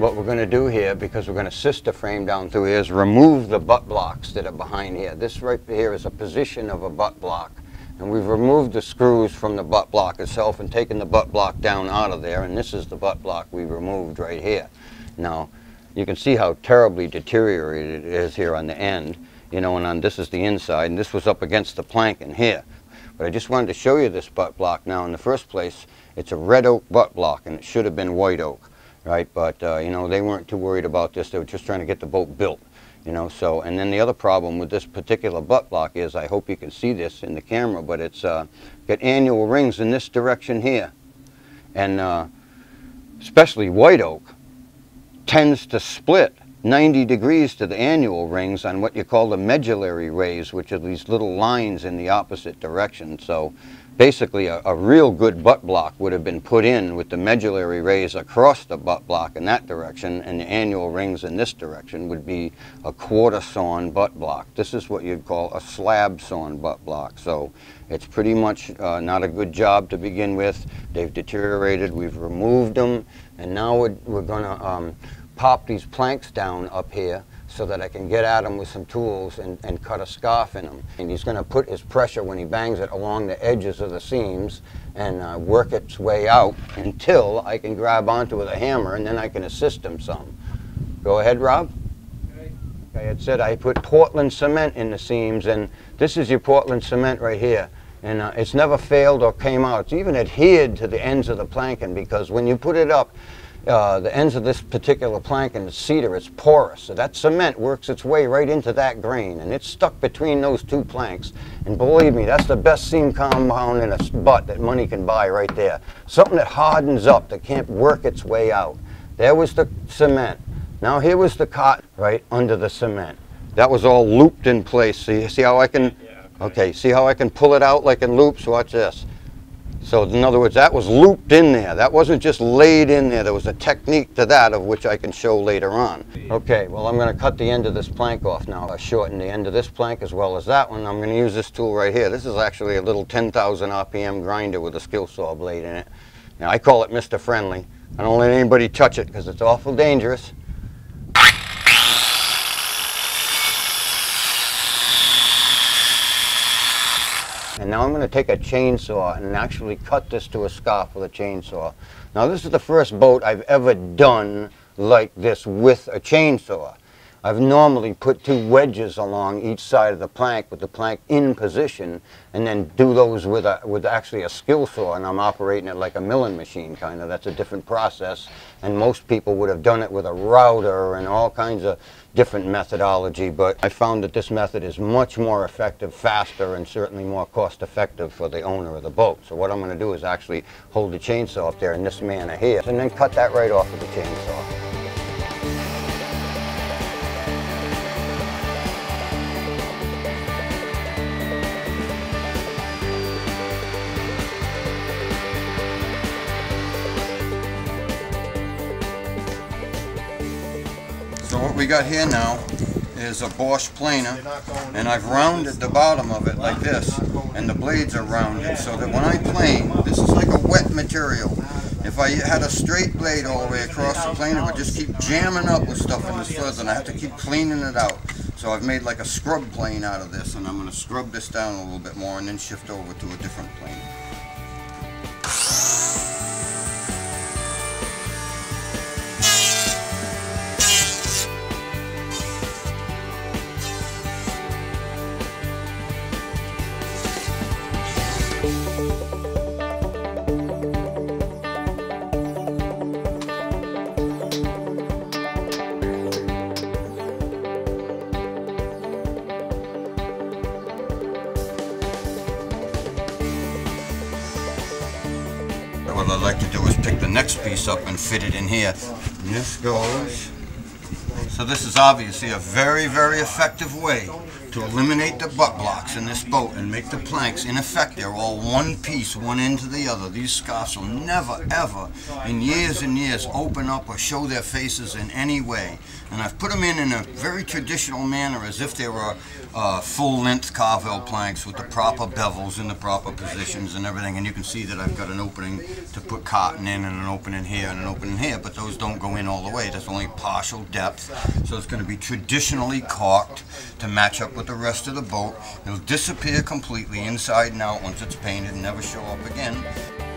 what we're going to do here, because we're going to sister frame down through here, is remove the butt blocks that are behind here. This right here is a position of a butt block. And we've removed the screws from the butt block itself and taken the butt block down out of there. And this is the butt block we removed right here. Now, you can see how terribly deteriorated it is here on the end. You know, and on this is the inside, and this was up against the plank in here. But I just wanted to show you this butt block now. In the first place, it's a red oak butt block, and it should have been white oak right? But, uh, you know, they weren't too worried about this. They were just trying to get the boat built, you know. So, and then the other problem with this particular butt block is, I hope you can see this in the camera, but it's uh, got annual rings in this direction here. And uh, especially white oak tends to split 90 degrees to the annual rings on what you call the medullary rays, which are these little lines in the opposite direction. So basically a, a, real good butt block would have been put in with the medullary rays across the butt block in that direction and the annual rings in this direction would be a quarter sawn butt block. This is what you'd call a slab sawn butt block. So it's pretty much uh, not a good job to begin with. They've deteriorated. We've removed them and now we're, we're going to um, pop these planks down up here so that I can get at him with some tools and, and cut a scarf in him. And he's going to put his pressure when he bangs it along the edges of the seams and uh, work its way out until I can grab onto it with a hammer and then I can assist him some. Go ahead, Rob. Okay. I had said I put Portland cement in the seams and this is your Portland cement right here. And uh, it's never failed or came out. It's even adhered to the ends of the planking because when you put it up, uh, the ends of this particular plank and the cedar, it's porous. So that cement works its way right into that grain, and it's stuck between those two planks. And believe me, that's the best seam compound in a butt that money can buy right there. Something that hardens up, that can't work its way out. There was the cement. Now here was the cotton right under the cement. That was all looped in place. See, see how I can, okay, see how I can pull it out like in loops? Watch this. So in other words, that was looped in there. That wasn't just laid in there. There was a technique to that of which I can show later on. Okay, well I'm going to cut the end of this plank off now. I shorten the end of this plank as well as that one. I'm going to use this tool right here. This is actually a little 10,000 RPM grinder with a skill saw blade in it. Now I call it Mr. Friendly. I don't let anybody touch it because it's awful dangerous. And now I'm going to take a chainsaw and actually cut this to a scarf with a chainsaw. Now this is the first boat I've ever done like this with a chainsaw. I've normally put two wedges along each side of the plank with the plank in position and then do those with, a, with actually a skill saw and I'm operating it like a milling machine kind of. That's a different process and most people would have done it with a router and all kinds of different methodology but I found that this method is much more effective, faster and certainly more cost effective for the owner of the boat. So what I'm going to do is actually hold the chainsaw up there in this manner here and then cut that right off with the chainsaw. What we got here now is a Bosch planer and I've rounded the bottom of it like this and the blades are rounded so that when I plane, this is like a wet material. If I had a straight blade all the way across the plane, it would just keep jamming up with stuff in this fuzz and I have to keep cleaning it out. So I've made like a scrub plane out of this and I'm going to scrub this down a little bit more and then shift over to a different plane. What I'd like to do is pick the next piece up and fit it in here. And this goes. So this is obviously a very, very effective way to eliminate the butt blocks in this boat and make the planks, in effect, they're all one piece, one end to the other. These scarfs will never, ever, in years and years, open up or show their faces in any way. And I've put them in in a very traditional manner, as if they were uh, full-length Carvel planks with the proper bevels in the proper positions and everything. And you can see that I've got an opening to put cotton in and an opening here and an opening here, but those don't go in all the way. That's only partial depth. So it's going to be traditionally caulked to match up with the rest of the boat. It'll disappear completely inside and out once it's painted and never show up again.